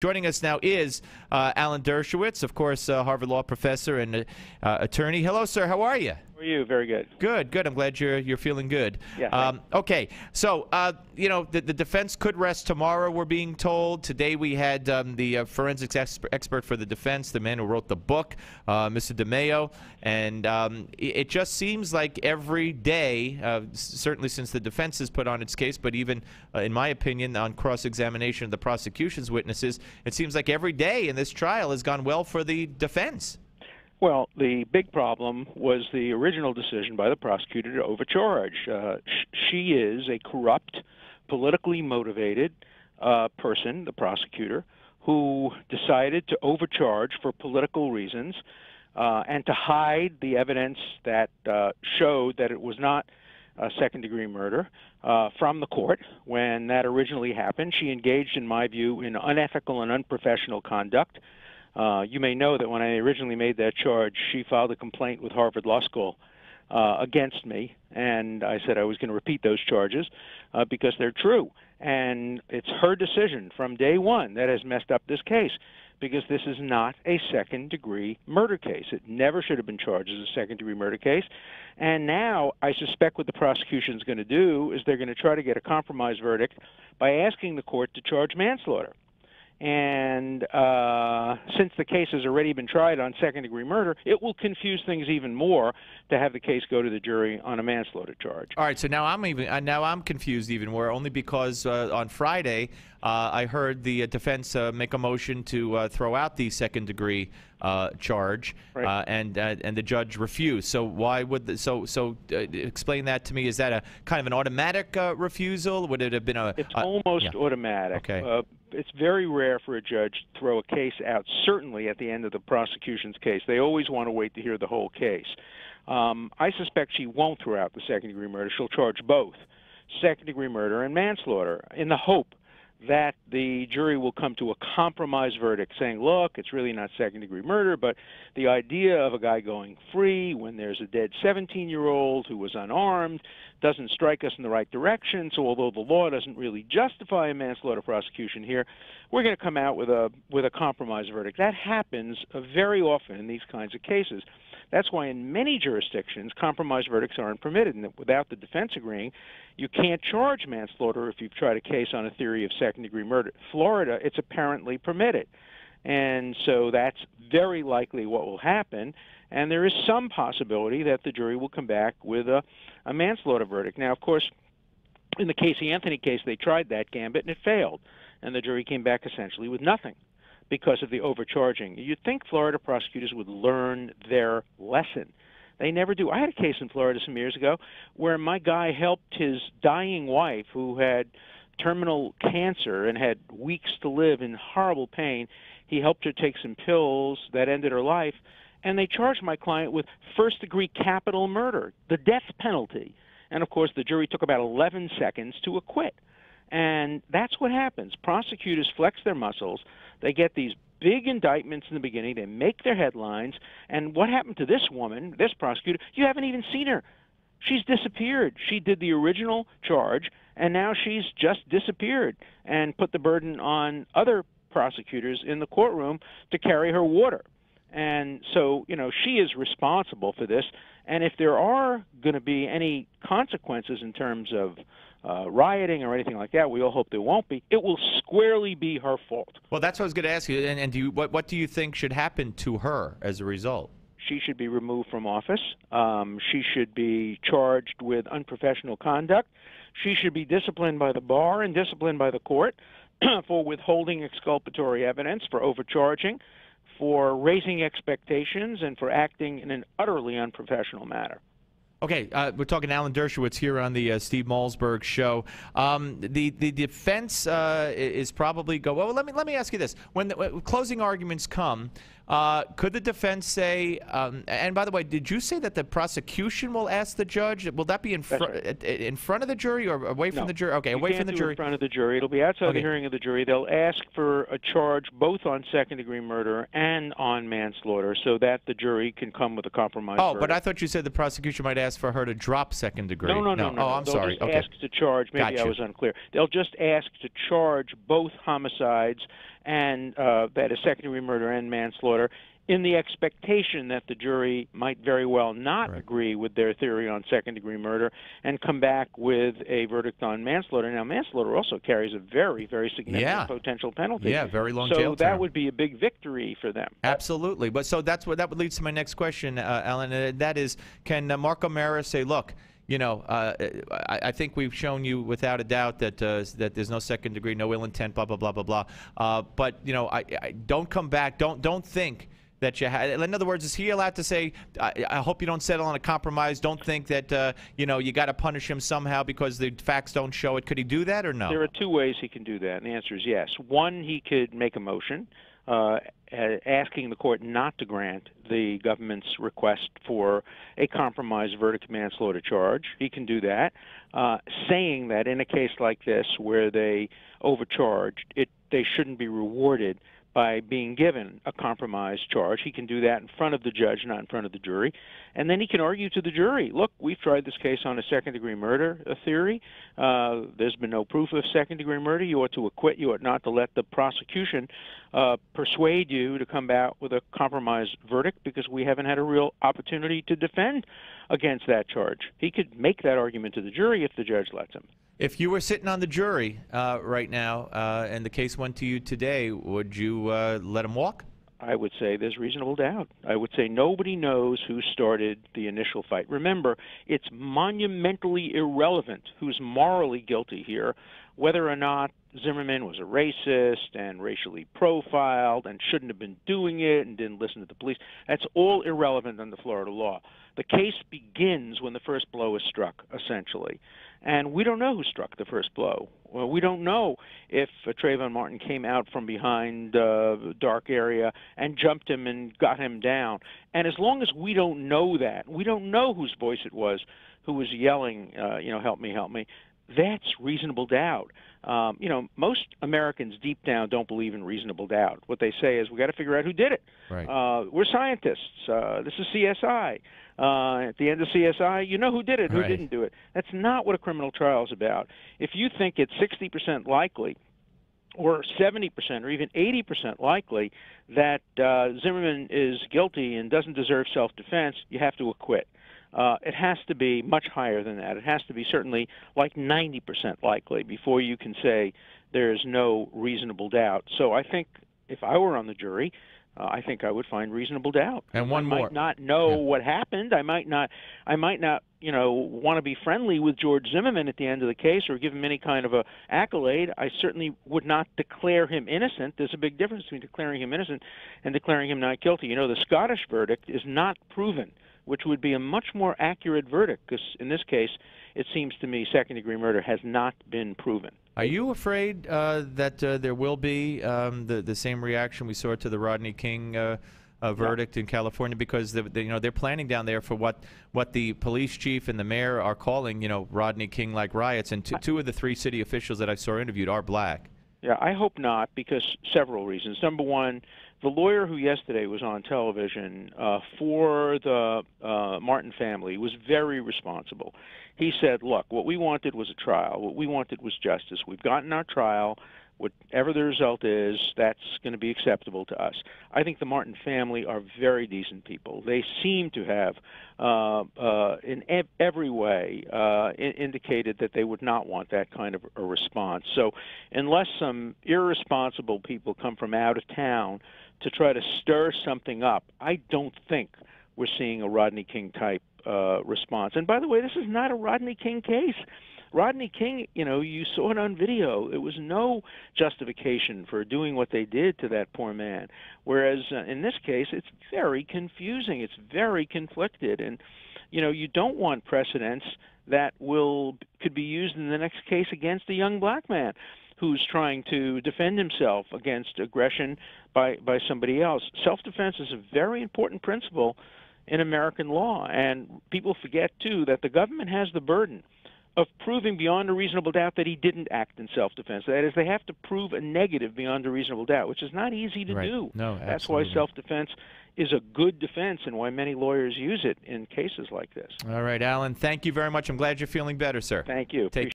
Joining us now is uh, Alan Dershowitz, of course, Harvard Law professor and uh, attorney. Hello, sir. How are you? How are you? Very good. Good, good. I'm glad you're you're feeling good. Yeah. Um, okay. So, uh, you know, the, the defense could rest tomorrow. We're being told today. We had um, the uh, forensics exper- expert for the defense, the man who wrote the book, uh, Mr. Di Maio, and um, it, it just seems like every day, uh, certainly since the defense has put on its case, but even uh, in my opinion, on cross-examination of the prosecution's witnesses, it seems like every day in this trial has gone well for the defense. Well, the big problem was the original decision by the prosecutor to overcharge. Uh, sh- she is a corrupt, politically motivated uh, person, the prosecutor, who decided to overcharge for political reasons uh, and to hide the evidence that uh, showed that it was not a second degree murder uh, from the court when that originally happened. She engaged, in my view, in unethical and unprofessional conduct. Uh, you may know that when I originally made that charge, she filed a complaint with Harvard Law School uh, against me, and I said I was going to repeat those charges uh, because they're true. And it's her decision from day one that has messed up this case because this is not a second degree murder case. It never should have been charged as a second degree murder case. And now I suspect what the prosecution is going to do is they're going to try to get a compromise verdict by asking the court to charge manslaughter. And uh, since the case has already been tried on second degree murder, it will confuse things even more to have the case go to the jury on a manslaughter charge. All right, so now I'm even uh, now I'm confused even more, only because uh, on Friday uh, I heard the uh, defense uh, make a motion to uh, throw out the second degree uh, charge, Right. uh, and uh, and the judge refused. So why would the, so so uh, explain that to me? Is that a kind of an automatic uh, refusal? Would it have been a? It's almost yeah. automatic. Okay. It's very rare for a judge to throw a case out, certainly at the end of the prosecution's case. They always want to wait to hear the whole case. Um, I suspect she won't throw out the second degree murder. She'll charge both second degree murder and manslaughter in the hope that the jury will come to a compromise verdict saying, look, it's really not second degree murder, but the idea of a guy going free when there's a dead 17 year old who was unarmed doesn't strike us in the right direction. So although the law doesn't really justify a manslaughter prosecution here, we're going to come out with a with a compromise verdict. That happens very often in these kinds of cases. That's why in many jurisdictions compromise verdicts aren't permitted, and that without the defense agreeing, you can't charge manslaughter if you've tried a case on a theory of second degree murder. Florida, it's apparently permitted. And so that's very likely what will happen. And there is some possibility that the jury will come back with a, a manslaughter verdict. Now, of course, in the Casey Anthony case, they tried that gambit and it failed. And the jury came back essentially with nothing because of the overcharging. You'd think Florida prosecutors would learn their lesson. They never do. I had a case in Florida some years ago where my guy helped his dying wife, who had terminal cancer and had weeks to live in horrible pain. He helped her take some pills that ended her life, and they charged my client with first degree capital murder, the death penalty. And of course, the jury took about 11 seconds to acquit. And that's what happens. Prosecutors flex their muscles. They get these big indictments in the beginning. They make their headlines. And what happened to this woman, this prosecutor? You haven't even seen her. She's disappeared. She did the original charge, and now she's just disappeared and put the burden on other prosecutors in the courtroom to carry her water. And so, you know, she is responsible for this. And if there are going to be any consequences in terms of uh, rioting or anything like that, we all hope there won't be. It will squarely be her fault. Well, that's what I was going to ask you. And, and do you, what what do you think should happen to her as a result? She should be removed from office. Um, she should be charged with unprofessional conduct. She should be disciplined by the bar and disciplined by the court for withholding exculpatory evidence, for overcharging, for raising expectations, and for acting in an utterly unprofessional manner. Okay, uh, we're talking Alan Dershowitz here on the uh, Steve Malzberg show. Um, the the defense uh, is probably go. Well, let me let me ask you this: when the when closing arguments come, uh, could the defense say? Um, and by the way, did you say that the prosecution will ask the judge? Will that be in front right. in front of the jury or away from the jury? Okay, You away from the jury. in front of the jury. It'll be outside Okay. the hearing of the jury. They'll ask for a charge both on second-degree murder and on manslaughter, so that the jury can come with a compromise. Oh, but. I thought you said the prosecution might ask for her to drop second degree. No, no, no, no. Oh, I'm They'll sorry. Just okay. ask to charge. Maybe Got I was unclear. They'll just ask to charge both homicides and uh, that is second degree murder and manslaughter in the expectation that the jury might very well not Right. agree with their theory on second degree murder and come back with a verdict on manslaughter. Now, manslaughter also carries a very, very significant Yeah. potential penalty. Yeah, very long so jail that would be a big victory for them. Absolutely. But so that's what that would lead to my next question, uh, Alan. And that is, can uh, Mark O'Mara say, look, you know, uh, I, I think we've shown you without a doubt that uh, that there's no second degree, no ill intent, blah blah blah blah blah. Uh, but you know, I, I don't come back. Don't don't think. That you had. In other words, is he allowed to say, I, "I hope you don't settle on a compromise. Don't think that uh, you know you got to punish him somehow because the facts don't show it." Could he do that or no? There are two ways he can do that, and the answer is yes. One, he could make a motion uh, asking the court not to grant the government's request for a compromise verdict manslaughter charge. He can do that, uh, saying that in a case like this where they overcharged, it they shouldn't be rewarded by being given a compromise charge. He can do that in front of the judge, not in front of the jury. And then he can argue to the jury, look, we've tried this case on a second degree murder theory. Uh, there's been no proof of second degree murder. You ought to acquit. You ought not to let the prosecution uh, persuade you to come back with a compromise verdict because we haven't had a real opportunity to defend against that charge. He could make that argument to the jury if the judge lets him. If you were sitting on the jury uh, right now uh, and the case went to you today, would you uh, let him walk? I would say there's reasonable doubt. I would say nobody knows who started the initial fight. Remember, it's monumentally irrelevant who's morally guilty here, whether or not Zimmerman was a racist and racially profiled and shouldn't have been doing it and didn't listen to the police. That's all irrelevant under Florida law. The case begins when the first blow is struck, essentially. And we don't know who struck the first blow. Well, we don't know if uh, Trayvon Martin came out from behind uh, a dark area and jumped him and got him down. And as long as we don't know that, we don't know whose voice it was who was yelling, uh, you know, help me, help me. That's reasonable doubt. Um, you know, most Americans deep down don't believe in reasonable doubt. What they say is we got to figure out who did it. Right. Uh, we're scientists. Uh, this is CSI. Uh, at the end of CSI, you know who did it, who Right. didn't do it. That's not what a criminal trial is about. If you think it's 60% likely or 70% or even 80% likely that uh, Zimmerman is guilty and doesn't deserve self defense, you have to acquit. Uh, it has to be much higher than that. It has to be certainly like 90% likely before you can say there's no reasonable doubt. So I think if I were on the jury, uh, I think I would find reasonable doubt. And one I more. might not know Yeah. what happened. I might not. I might not. You know, want to be friendly with George Zimmerman at the end of the case or give him any kind of a accolade. I certainly would not declare him innocent. There's a big difference between declaring him innocent and declaring him not guilty. You know, the Scottish verdict is not proven, which would be a much more accurate verdict because in this case, it seems to me second-degree murder has not been proven. Are you afraid uh, that uh, there will be um, the the same reaction we saw to the Rodney King uh, uh, verdict in California? Because the, the, you know they're planning down there for what what the police chief and the mayor are calling you know Rodney King like riots, and two of the three city officials that I saw interviewed are black. Yeah, I hope not because several reasons. Number one, the lawyer who yesterday was on television uh, for the uh, Martin family was very responsible. He said, "Look, what we wanted was a trial. What we wanted was justice. We've gotten our trial. Whatever the result is, that's going to be acceptable to us." I think the Martin family are very decent people. They seem to have, uh, uh, in ev- every way, uh, indicated that they would not want that kind of a response. So, unless some irresponsible people come from out of town to try to stir something up, I don't think we're seeing a Rodney King type uh, response. And by the way, this is not a Rodney King case. Rodney King, you know, you saw it on video. It was no justification for doing what they did to that poor man. Whereas uh, in this case, it's very confusing. It's very conflicted, and you know, you don't want precedents that will could be used in the next case against a young black man who's trying to defend himself against aggression by by somebody else. Self-defense is a very important principle in American law, and people forget too that the government has the burden of proving beyond a reasonable doubt that he didn't act in self-defense. That is, they have to prove a negative beyond a reasonable doubt, which is not easy to Right. do. No, That's why self-defense is a good defense and why many lawyers use it in cases like this. All right, Alan. Thank you very much. I'm glad you're feeling better, sir. Thank you. Take